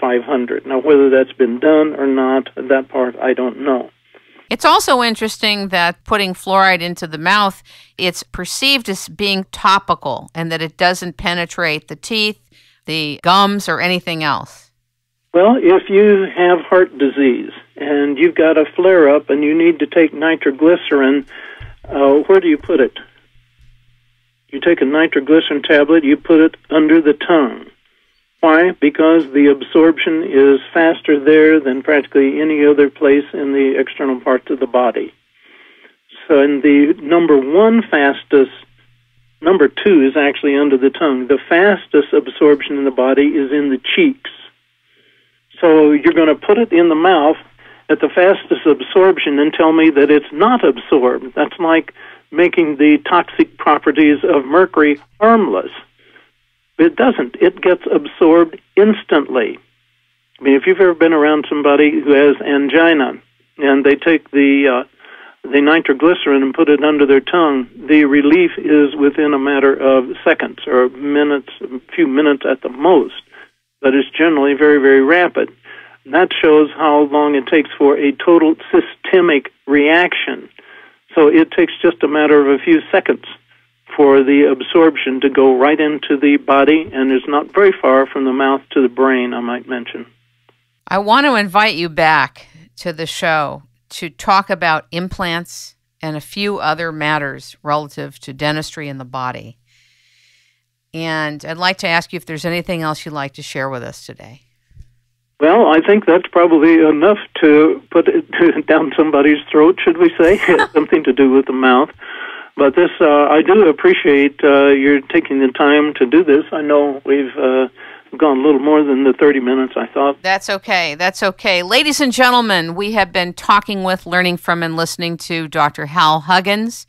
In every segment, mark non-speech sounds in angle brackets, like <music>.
500. Now, whether that's been done or not, that part I don't know. It's also interesting that putting fluoride into the mouth, it's perceived as being topical and that it doesn't penetrate the teeth, the gums, or anything else. Well, if you have heart disease and you've got a flare up and you need to take nitroglycerin, uh, where do you put it? You take a nitroglycerin tablet, you put it under the tongue. Why? Because the absorption is faster there than practically any other place in the external parts of the body. So, in the number one fastest, number two is actually under the tongue. The fastest absorption in the body is in the cheeks. So, you're going to put it in the mouth at the fastest absorption and tell me that it's not absorbed. That's like making the toxic properties of mercury harmless. It doesn't. It gets absorbed instantly. I mean, if you've ever been around somebody who has angina and they take the uh, the nitroglycerin and put it under their tongue, the relief is within a matter of seconds or minutes, a few minutes at the most, but it's generally very, very rapid. And that shows how long it takes for a total systemic reaction. So it takes just a matter of a few seconds for the absorption to go right into the body and is not very far from the mouth to the brain, I might mention. I want to invite you back to the show to talk about implants and a few other matters relative to dentistry in the body. And I'd like to ask you if there's anything else you'd like to share with us today. Well, I think that's probably enough to put it <laughs> down somebody's throat, should we say? <laughs> something to do with the mouth. But this, uh, I do appreciate uh, your taking the time to do this. I know we've uh, gone a little more than the 30 minutes I thought. That's okay. That's okay. Ladies and gentlemen, we have been talking with, learning from, and listening to Dr. Hal Huggins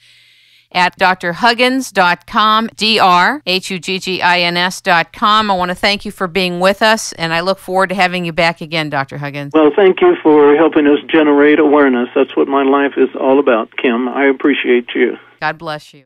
at drhuggins.com, D-R-H-U-G-G-I-N-S.com. I want to thank you for being with us, and I look forward to having you back again, Dr. Huggins. Well, thank you for helping us generate awareness. That's what my life is all about, Kim. I appreciate you. God bless you.